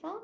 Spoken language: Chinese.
方